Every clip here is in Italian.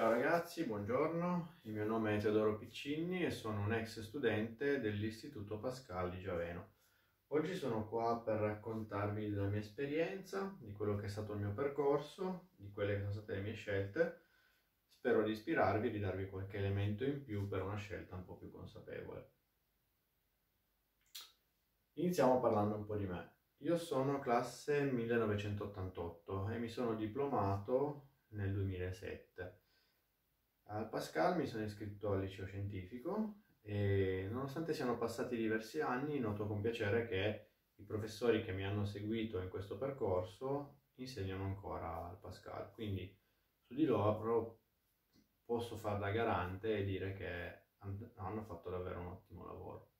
Ciao ragazzi, buongiorno, il mio nome è Teodoro Piccini e sono un ex studente dell'Istituto Pascal di Giaveno. Oggi sono qua per raccontarvi della mia esperienza, di quello che è stato il mio percorso, di quelle che sono state le mie scelte. Spero di ispirarvi e di darvi qualche elemento in più per una scelta un po' più consapevole. Iniziamo parlando un po' di me. Io sono classe 1988 e mi sono diplomato nel 2007. Al Pascal mi sono iscritto al liceo scientifico e nonostante siano passati diversi anni noto con piacere che i professori che mi hanno seguito in questo percorso insegnano ancora al Pascal, quindi su di loro posso far da garante e dire che hanno fatto davvero un ottimo lavoro.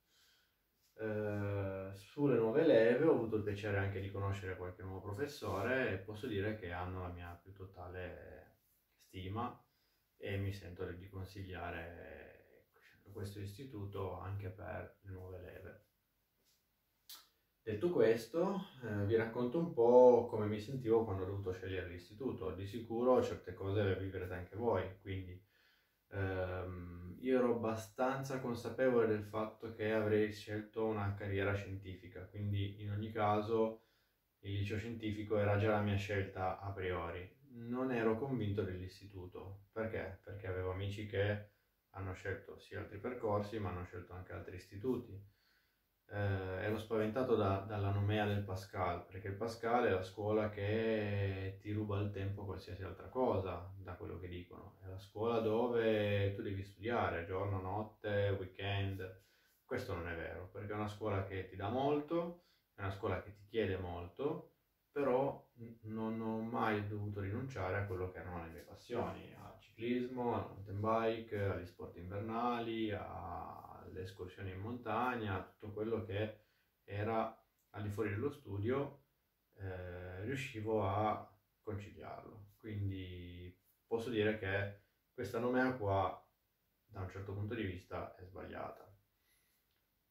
Eh, sulle nuove leve ho avuto il piacere anche di conoscere qualche nuovo professore e posso dire che hanno la mia più totale stima e mi sento di consigliare questo istituto anche per le nuove leve. Detto questo, eh, vi racconto un po' come mi sentivo quando ho dovuto scegliere l'istituto. Di sicuro certe cose le vivrete anche voi, quindi ehm, io ero abbastanza consapevole del fatto che avrei scelto una carriera scientifica, quindi in ogni caso il liceo scientifico era già la mia scelta a priori. Non ero convinto dell'istituto, perché? Perché avevo amici che hanno scelto sì altri percorsi, ma hanno scelto anche altri istituti. Eh, ero spaventato da, dalla nomea del Pascal, perché il Pascal è la scuola che ti ruba il tempo qualsiasi altra cosa, da quello che dicono. È la scuola dove tu devi studiare giorno, notte, weekend. Questo non è vero, perché è una scuola che ti dà molto, è una scuola che ti chiede molto, però non ho mai dovuto rinunciare a quello che erano le mie passioni, al ciclismo, al mountain bike, agli sport invernali, alle escursioni in montagna, tutto quello che era al di fuori dello studio, eh, riuscivo a conciliarlo. Quindi posso dire che questa nomea qua, da un certo punto di vista, è sbagliata.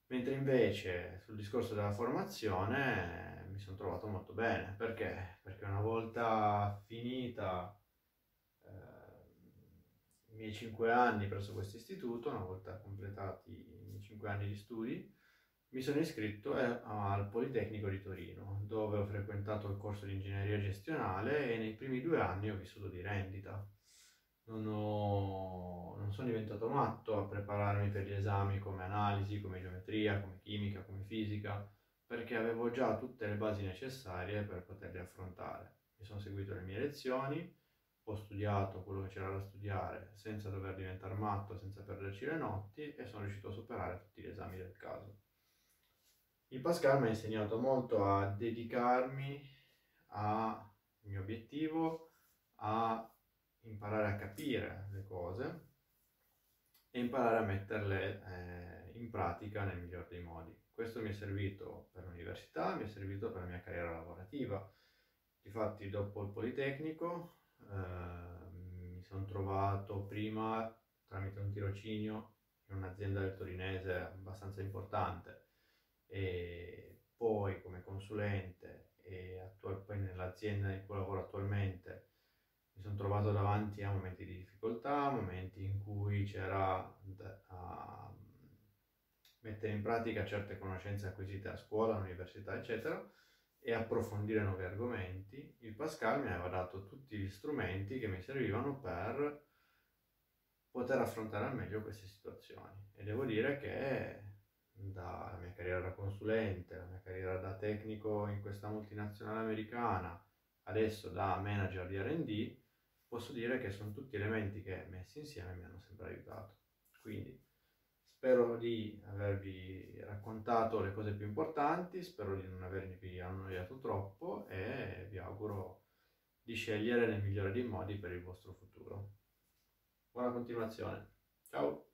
Mentre invece sul discorso della formazione mi sono trovato molto bene. Perché? Perché una volta finita eh, i miei cinque anni presso questo istituto, una volta completati i miei cinque anni di studi, mi sono iscritto eh, al Politecnico di Torino, dove ho frequentato il corso di ingegneria gestionale e nei primi due anni ho vissuto di rendita. Non, ho, non sono diventato matto a prepararmi per gli esami come analisi, come geometria, come chimica, come fisica perché avevo già tutte le basi necessarie per poterli affrontare. Mi sono seguito le mie lezioni, ho studiato quello che c'era da studiare senza dover diventare matto, senza perderci le notti e sono riuscito a superare tutti gli esami del caso. Il Pascal mi ha insegnato molto a dedicarmi al mio obiettivo, a imparare a capire le cose e imparare a metterle eh, in pratica nel miglior dei modi. Questo mi è servito per l'università, mi è servito per la mia carriera lavorativa. Difatti dopo il Politecnico eh, mi sono trovato prima tramite un tirocinio in un'azienda del torinese abbastanza importante e poi come consulente e attual, poi nell'azienda in cui lavoro attualmente mi sono trovato davanti a momenti di difficoltà, momenti in cui c'era da, mettere in pratica certe conoscenze acquisite a scuola, all'università, eccetera, e approfondire nuovi argomenti, il Pascal mi aveva dato tutti gli strumenti che mi servivano per poter affrontare al meglio queste situazioni. E devo dire che dalla mia carriera da consulente, la mia carriera da tecnico in questa multinazionale americana, adesso da manager di RD, posso dire che sono tutti elementi che messi insieme mi hanno sempre aiutato. Quindi Spero di avervi raccontato le cose più importanti, spero di non avervi annoiato troppo e vi auguro di scegliere nel migliore dei modi per il vostro futuro. Buona continuazione. Ciao!